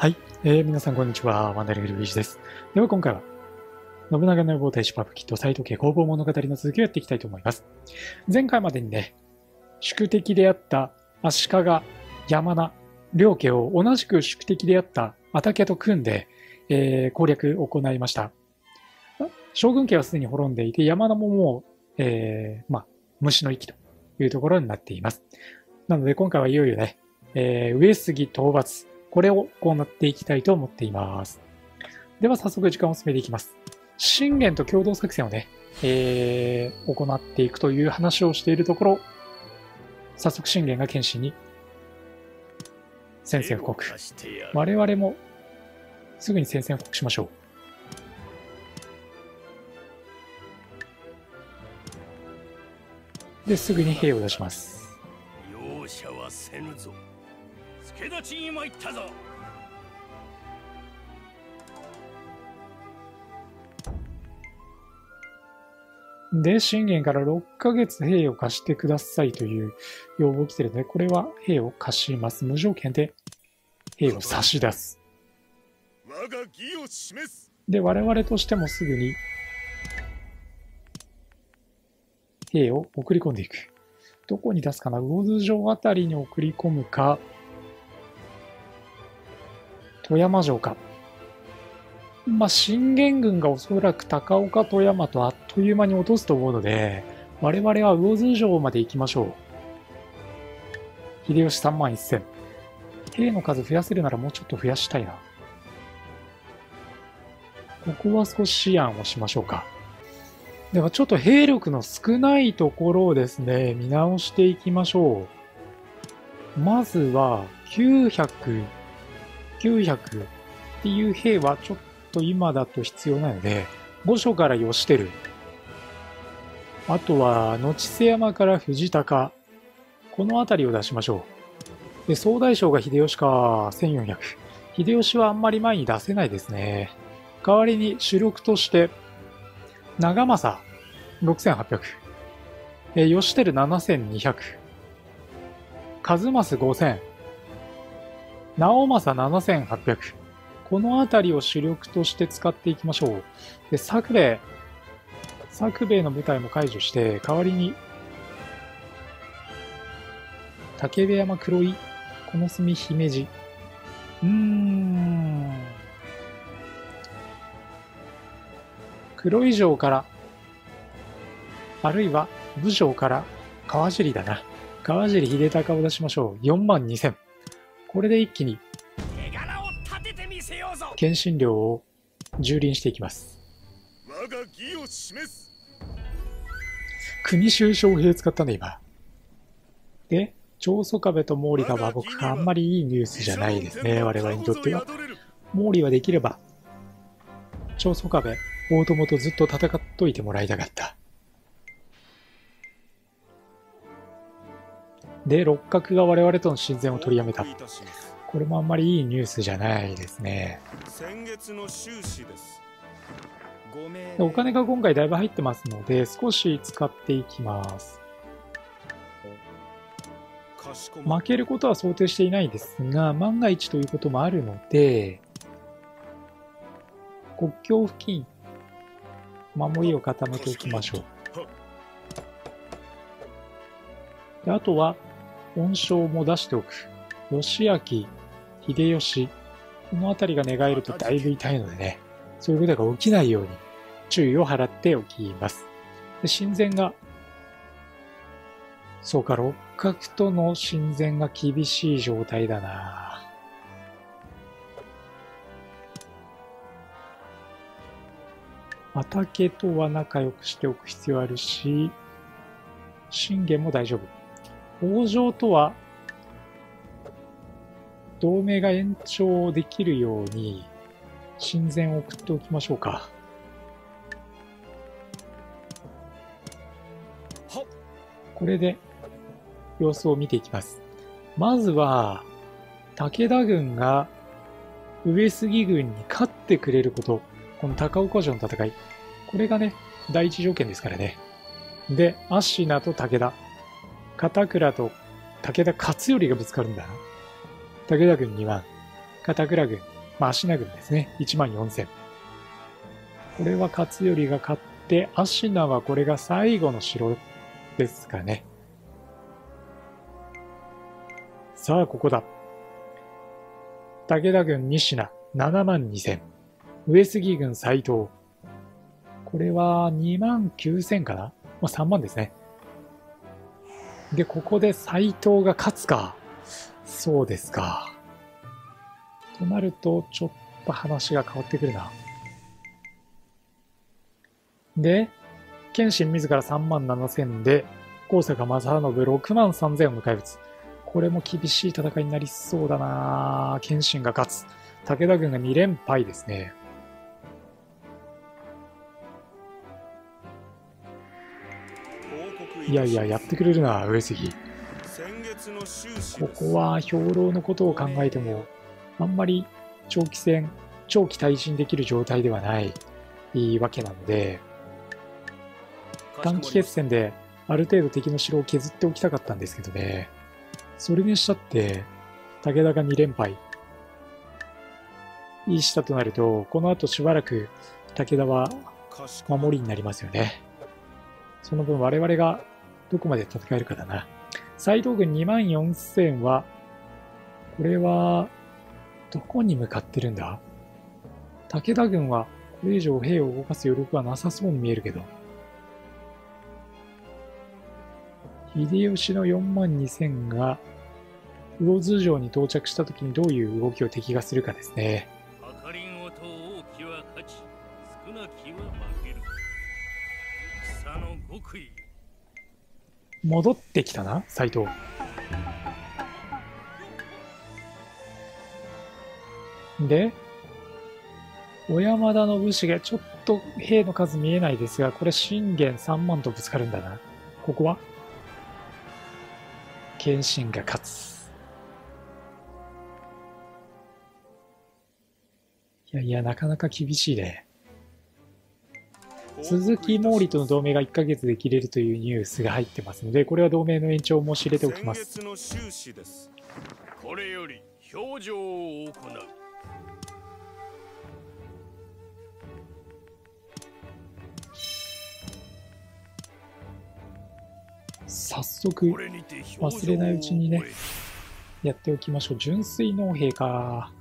はい、えー、皆さんこんにちは。ワンダリングルビーチです。では今回は、信長の予防大使パブキット斎藤家工房物語の続きをやっていきたいと思います。前回までにね、宿敵であった足利、山名、両家を同じく宿敵であった畑家と組んで、えー、攻略を行いました。将軍家はすでに滅んでいて、山名ももう、えー、まあ、虫の息というところになっています。なので今回はいよいよね、えー、上杉討伐、これを行っていきたいと思っています。では早速時間を進めていきます。信玄と共同作戦をね、えー、行っていくという話をしているところ、早速信玄が謙信に宣戦布告。我々もすぐに宣戦布告しましょう。で、すぐに兵を出します。容赦はせぬぞ。に参ったぞで、信玄から6ヶ月兵を貸してくださいという要望来てるので、これは兵を貸します。無条件で兵を差し出す。で、我々としてもすぐに兵を送り込んでいく。どこに出すかな？魚津城あたりに送り込むか、富山城か。まあ、信玄軍がおそらく高岡富山とあっという間に落とすと思うので、我々は魚津城まで行きましょう。秀吉3万1000。兵の数増やせるならもうちょっと増やしたいな。ここは少し思案をしましょうか。ではちょっと兵力の少ないところをですね、見直していきましょう。まずは900 900っていう兵はちょっと今だと必要なので、御所から義輝。あとは、野地瀬山から藤高。この辺りを出しましょう。で、総大将が秀吉か、1400。秀吉はあんまり前に出せないですね。代わりに主力として、長政、6800。え、義輝7200。和正5000。直政7800。この辺りを主力として使っていきましょう。で、作兵衛。作兵衛の部隊も解除して、代わりに、竹部山黒い、この隅姫路。うーん。黒い城から、あるいは武城から川尻だな。川尻秀隆を出しましょう。4万2000。これで一気に検診料を蹂躙していきます。国衆将兵使ったね今。で長宗我部と毛利が和睦かあんまりいいニュースじゃないですね。我々にとっては。毛利はできれば長宗我部大友とずっと戦っといてもらいたかったで、六角が我々との親善を取りやめた。これもあんまりいいニュースじゃないですね。先月の収支です。お金が今回だいぶ入ってますので、少し使っていきます。負けることは想定していないですが、万が一ということもあるので、国境付近、守りを固めておきましょう。であとは、恩賞も出しておく。義明、秀吉、この辺りが願えるとだいぶ痛いのでね、そういうことが起きないように注意を払っておきます。で親善が、そうか、六角との親善が厳しい状態だな畑とは仲良くしておく必要あるし、信玄も大丈夫。北条とは同盟が延長できるように親善を送っておきましょうか。これで様子を見ていきます。まずは、武田軍が上杉軍に勝ってくれること。この高岡城の戦い。これがね、第一条件ですからね。で、芦名と武田。片倉と武田勝頼がぶつかるんだな。武田軍2万。片倉軍、まあ、芦名軍ですね。1万4000。これは勝頼が勝って、芦名はこれが最後の城ですかね。さあ、ここだ。武田軍西名、7万2000。上杉軍斎藤。これは2万9000かなまあ、3万ですね。で、ここで斎藤が勝つか。そうですか。となると、ちょっと話が変わってくるな。で、謙信自ら3万7000で、高坂正信6万3000を迎え撃つ。これも厳しい戦いになりそうだな謙信が勝つ。武田軍が2連敗ですね。いやいや、やってくれるな、上杉。ここは兵糧のことを考えても、あんまり長期戦、長期対陣できる状態ではないわけなので、短期決戦である程度敵の城を削っておきたかったんですけどね。それにしたって、武田が2連敗。いいしたとなると、この後しばらく武田は守りになりますよね。その分我々がどこまで戦えるかだな。斎藤軍2万4000は、これは、どこに向かってるんだ？武田軍はこれ以上兵を動かす余力はなさそうに見えるけど。秀吉の4万2000が魚津城に到着した時にどういう動きを敵がするかですね。少なきは負ける。草の極意戻ってきたな、斎藤。で、小山田信繁、ちょっと兵の数見えないですが、これ信玄3万とぶつかるんだな。ここは謙信が勝つ。いやいや、なかなか厳しいね。鈴木毛利との同盟が1ヶ月で切れるというニュースが入ってますので、これは同盟の延長を申し入れておきます。これより表情を行う。早速、忘れないうちにね、やっておきましょう。純粋農兵か。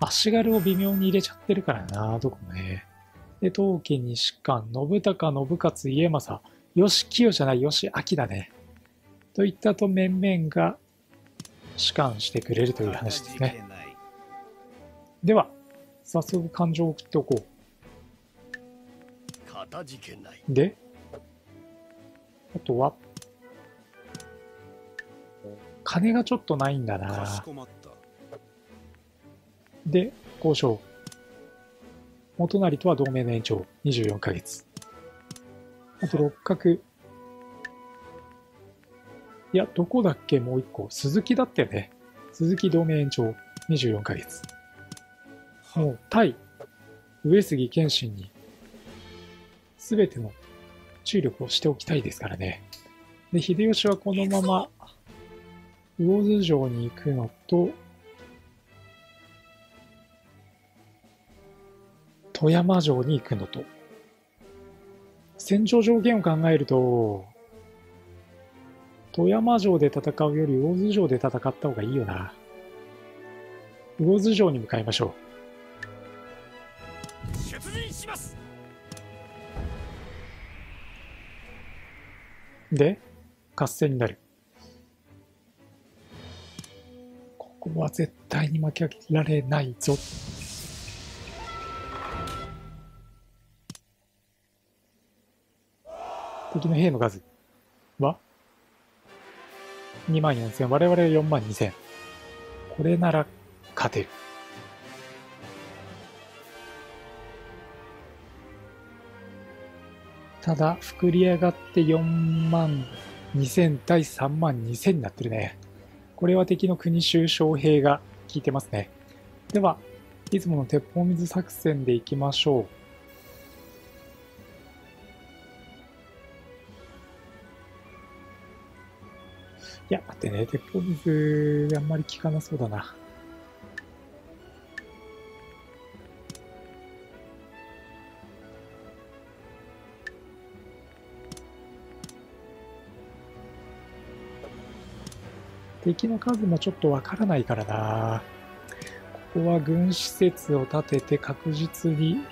足軽を微妙に入れちゃってるからな、どこもね。で、当家西館、信孝、信勝、家政、吉清じゃない、吉明だね。といったと面々が士官してくれるという話ですね。では、早速感情を送っておこう。で、あとは、金がちょっとないんだな。で、交渉。元成とは同盟の延長24ヶ月。あと六角。いや、どこだっけ？もう一個。鈴木だったよね。鈴木同盟延長24ヶ月。もう対上杉謙信に全ての注力をしておきたいですからね。で、秀吉はこのまま魚津城に行くのと、富山城に行くのと、戦場条件を考えると、富山城で戦うより魚津城で戦った方がいいよな。魚津城に向かいましょう。出陣しますで、合戦になる。ここは絶対に負けられないぞ。敵の兵の数は？2万4000、我々は4万2000。これなら勝てる。ただ、膨り上がって4万2000対3万2000になってるね。これは敵の国衆将兵が効いてますね。では、いつもの鉄砲水作戦でいきましょう。ってね、鉄砲水あんまり効かなそうだな。敵の数もちょっとわからないからな。ここは軍施設を建てて確実に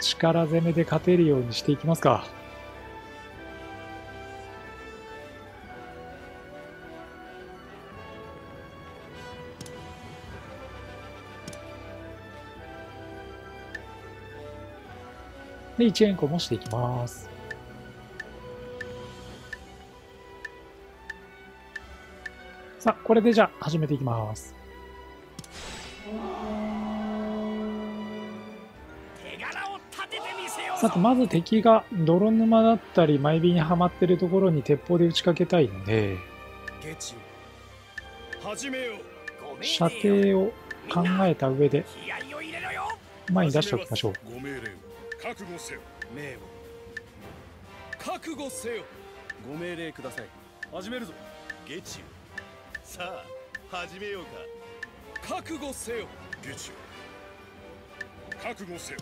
力攻めで勝てるようにしていきますか。で、1円個もしていきます。さあ、これでじゃあ始めていきます。さて、まず敵が泥沼だったり、前火にはまってるところに鉄砲で打ちかけたいので、射程を考えた上で、前に出しておきましょう。覚悟せよ。命を覚悟せよ。ご命令ください。始めるぞ。ゲチさあ始めようか。覚悟せよ。ゲチ覚悟せよ。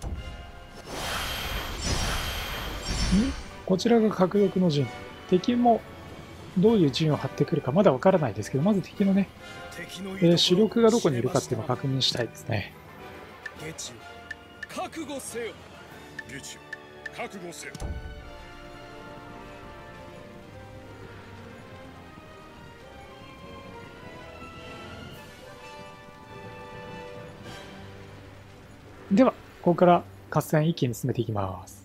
こちらが核力の陣。敵もどういう陣を張ってくるかまだわからないですけどまず敵のね、えー、主力がどこにいるかっていうのを確認したいですね。覚悟せよゲチ覚悟せよでは、ここから合戦一気に進めていきます。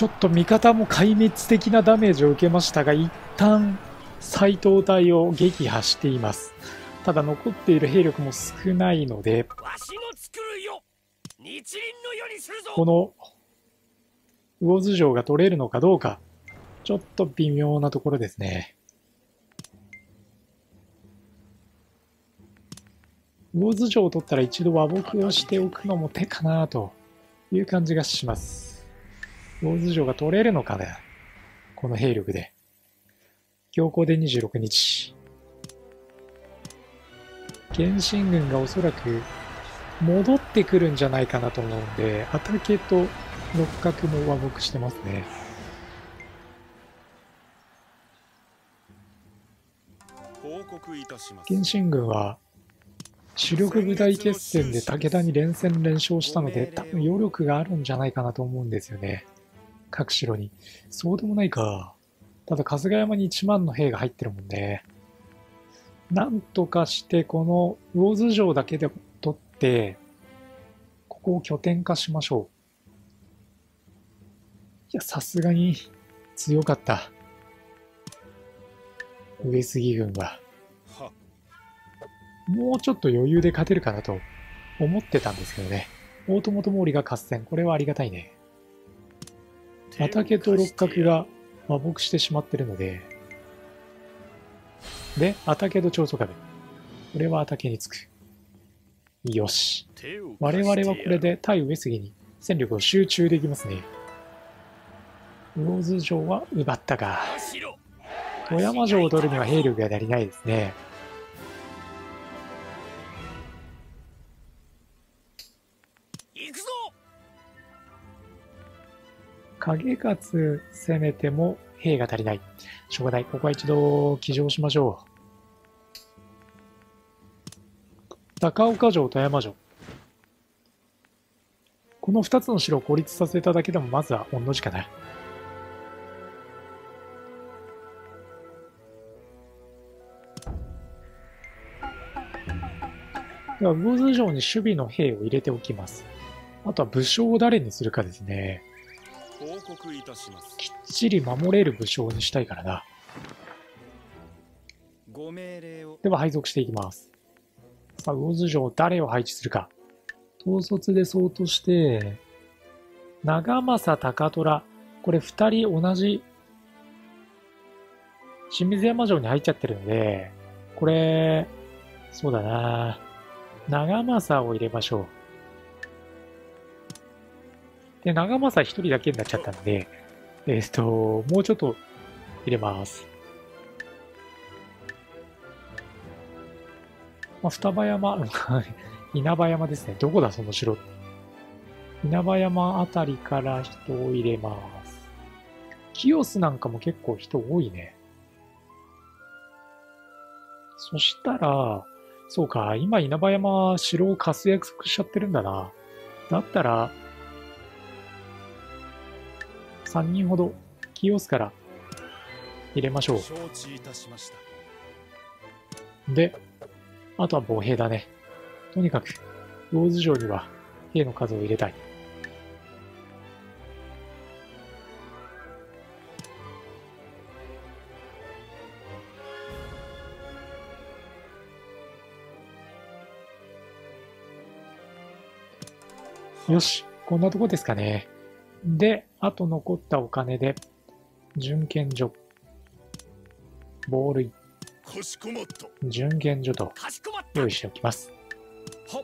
ちょっと味方も壊滅的なダメージを受けましたが、一旦斎藤隊を撃破しています。ただ残っている兵力も少ないので、この魚津城が取れるのかどうか、ちょっと微妙なところですね。魚津城を取ったら一度和睦をしておくのも手かなという感じがします。ローズ城が取れるのかね？この兵力で。強行で26日。原神軍がおそらく戻ってくるんじゃないかなと思うんで、アタケと六角も和睦してますね。原神軍は主力部隊決戦で武田に連戦連勝したので多分余力があるんじゃないかなと思うんですよね。各城に。そうでもないか。ただ、春日山に1万の兵が入ってるもんね。なんとかして、この魚津城だけで取って、ここを拠点化しましょう。いや、さすがに強かった。上杉軍は。もうちょっと余裕で勝てるかなと思ってたんですけどね。大友と毛利が合戦。これはありがたいね。畑と六角が和睦してしまってるので、で、畑と長宗壁。これは畑につく。よし。我々はこれで対上杉に戦力を集中できますね。魚津城は奪ったか。富山城を取るには兵力が足りないですね。影勝攻めても兵が足りない。しょうがない。ここは一度騎乗しましょう。高岡城、富山城。この2つの城を孤立させただけでもまずは御の字かな。では、魚津城に守備の兵を入れておきます。あとは武将を誰にするかですね。報告いたしますきっちり守れる武将にしたいからな。ご命令をでは配属していきます。さあ、魚津城誰を配置するか。統率でそうとして、長政高虎。これ二人同じ、清水山城に入っちゃってるので、これ、そうだな長政を入れましょう。で、長政一人だけになっちゃったんで、えっ、と、もうちょっと入れます。まあ、双葉山、稲葉山ですね。どこだ、その城。稲葉山あたりから人を入れます。キオスなんかも結構人多いね。そしたら、そうか、今稲葉山城を活躍しちゃってるんだな。だったら、3人ほどキオスから入れましょう。で、あとは防兵だね。とにかく、ローズ城には兵の数を入れたい。よし、こんなとこですかね。で、あと残ったお金で、準検所、ボール準検所と用意しておきます。は。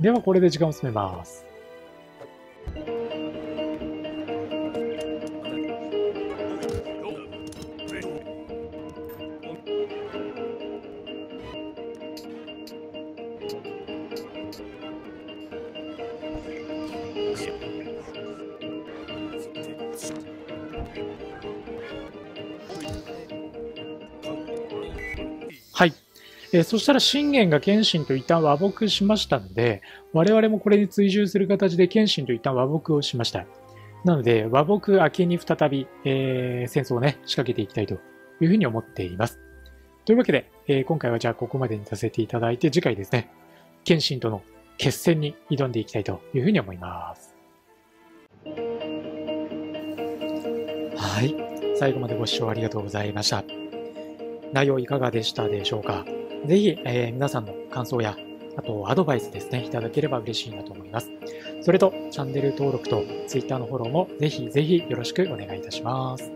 ではこれで時間を進めます。はえーそしたら信玄が謙信と一旦和睦しましたので、我々もこれに追従する形で謙信と一旦和睦をしました。なので、和睦明けに再び、えー戦争をね、仕掛けていきたいというふうに思っています。というわけで、えー今回はじゃあここまでにさせていただいて、次回ですね、謙信との決戦に挑んでいきたいというふうに思います。はい。最後までご視聴ありがとうございました。内容いかがでしたでしょうか？ぜひ、えー皆さんの感想や、あとアドバイスですね、いただければ嬉しいなと思います。それと、チャンネル登録とツイッターのフォローもぜひぜひよろしくお願いいたします。